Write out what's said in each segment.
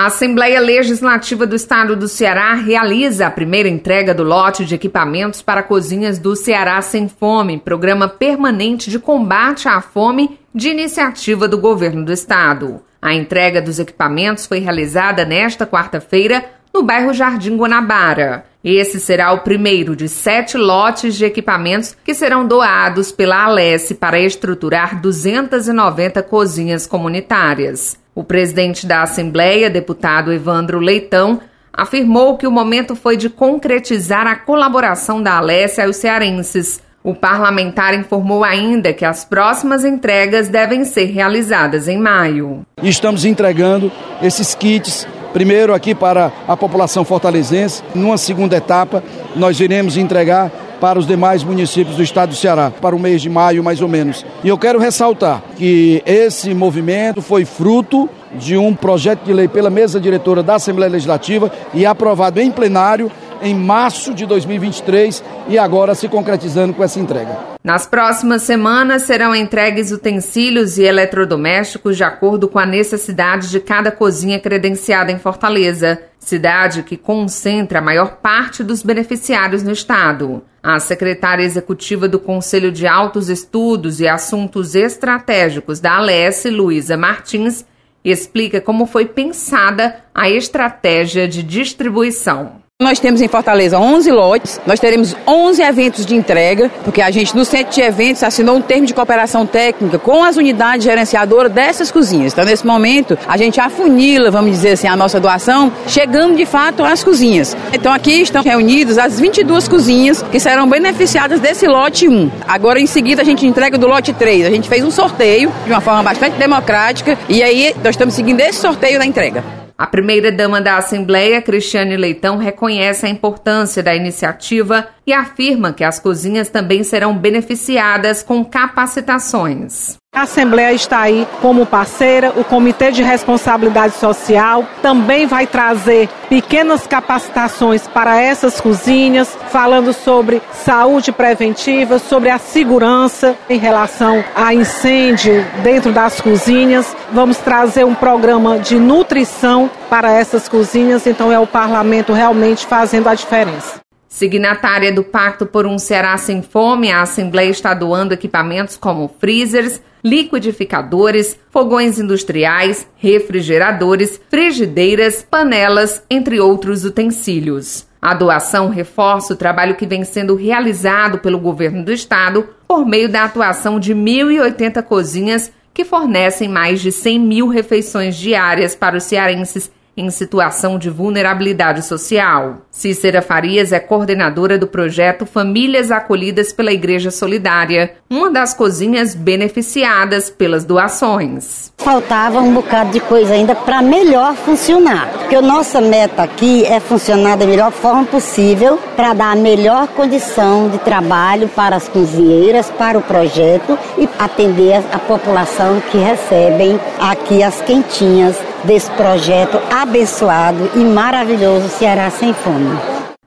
A Assembleia Legislativa do Estado do Ceará realiza a primeira entrega do lote de equipamentos para cozinhas do Ceará Sem Fome, programa permanente de combate à fome de iniciativa do governo do estado. A entrega dos equipamentos foi realizada nesta quarta-feira no bairro Jardim Guanabara. Esse será o primeiro de sete lotes de equipamentos que serão doados pela Alesse para estruturar 290 cozinhas comunitárias. O presidente da Assembleia, deputado Evandro Leitão, afirmou que o momento foi de concretizar a colaboração da Alessia aos cearenses. O parlamentar informou ainda que as próximas entregas devem ser realizadas em maio. Estamos entregando esses kits primeiro aqui para a população fortalezense, numa segunda etapa nós iremos entregar para os demais municípios do estado do Ceará, para o mês de maio mais ou menos. E eu quero ressaltar que esse movimento foi fruto de um projeto de lei pela mesa diretora da Assembleia Legislativa e aprovado em plenário em março de 2023 e agora se concretizando com essa entrega. Nas próximas semanas serão entregues utensílios e eletrodomésticos de acordo com a necessidade de cada cozinha credenciada em Fortaleza, cidade que concentra a maior parte dos beneficiários no estado. A secretária executiva do Conselho de Altos Estudos e Assuntos Estratégicos da Alesse, Luísa Martins, explica como foi pensada a estratégia de distribuição. Nós temos em Fortaleza 11 lotes, nós teremos 11 eventos de entrega, porque a gente no centro de eventos assinou um termo de cooperação técnica com as unidades gerenciadoras dessas cozinhas. Então, nesse momento, a gente afunila, vamos dizer assim, a nossa doação, chegando de fato às cozinhas. Então, aqui estão reunidas as 22 cozinhas que serão beneficiadas desse lote 1. Agora, em seguida, a gente entrega do lote 3. A gente fez um sorteio de uma forma bastante democrática e aí nós estamos seguindo esse sorteio da entrega. A primeira-dama da Assembleia, Cristiane Leitão, reconhece a importância da iniciativa e afirma que as cozinhas também serão beneficiadas com capacitações. A Assembleia está aí como parceira, o Comitê de Responsabilidade Social também vai trazer pequenas capacitações para essas cozinhas, falando sobre saúde preventiva, sobre a segurança em relação a incêndio dentro das cozinhas. Vamos trazer um programa de nutrição para essas cozinhas, então é o parlamento realmente fazendo a diferença. Signatária do Pacto por um Ceará Sem Fome, a Assembleia está doando equipamentos como freezers, liquidificadores, fogões industriais, refrigeradores, frigideiras, panelas, entre outros utensílios. A doação reforça o trabalho que vem sendo realizado pelo governo do estado por meio da atuação de 1.080 cozinhas que fornecem mais de 100 mil refeições diárias para os cearenses em situação de vulnerabilidade social. Cícera Farias é coordenadora do projeto Famílias Acolhidas pela Igreja Solidária, uma das cozinhas beneficiadas pelas doações. Faltava um bocado de coisa ainda para melhor funcionar, porque a nossa meta aqui é funcionar da melhor forma possível para dar a melhor condição de trabalho para as cozinheiras, para o projeto e atender a população que recebem aqui as quentinhas desse projeto abençoado e maravilhoso Ceará Sem Fome.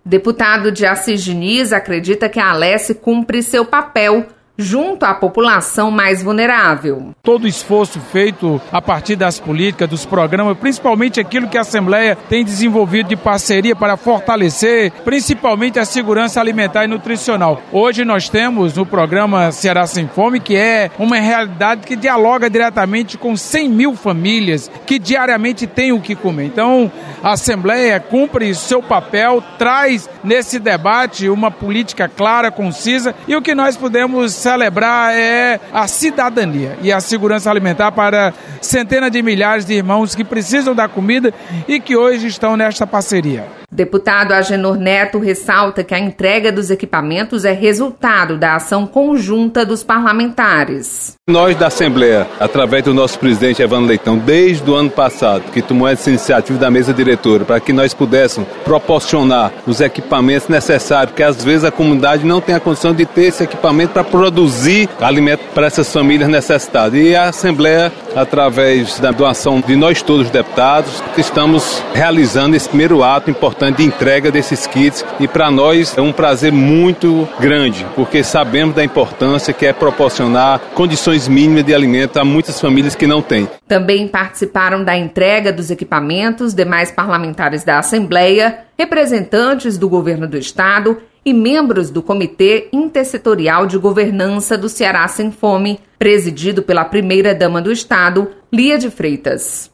Deputado de Assis Diniz acredita que a Alesse cumpre seu papel junto à população mais vulnerável. Todo esforço feito a partir das políticas, dos programas, principalmente aquilo que a Assembleia tem desenvolvido de parceria para fortalecer, principalmente a segurança alimentar e nutricional. Hoje nós temos o programa Ceará Sem Fome, que é uma realidade que dialoga diretamente com 100 mil famílias que diariamente têm o que comer. Então, a Assembleia cumpre seu papel, traz nesse debate uma política clara, concisa e o que nós podemos celebrar é a cidadania e a segurança alimentar para centenas de milhares de irmãos que precisam da comida e que hoje estão nesta parceria. Deputado Agenor Neto ressalta que a entrega dos equipamentos é resultado da ação conjunta dos parlamentares. Nós da Assembleia, através do nosso presidente Evandro Leitão, desde o ano passado, que tomou essa iniciativa da mesa diretora, para que nós pudéssemos proporcionar os equipamentos necessários, porque às vezes a comunidade não tem a condição de ter esse equipamento para produzir alimento para essas famílias necessitadas. E a Assembleia, através da doação de nós todos, deputados, estamos realizando esse primeiro ato importante importante de entrega desses kits e para nós é um prazer muito grande, porque sabemos da importância que é proporcionar condições mínimas de alimento a muitas famílias que não têm. Também participaram da entrega dos equipamentos demais parlamentares da Assembleia, representantes do governo do estado e membros do Comitê Intersetorial de Governança do Ceará Sem Fome, presidido pela primeira-dama do Estado, Lia de Freitas.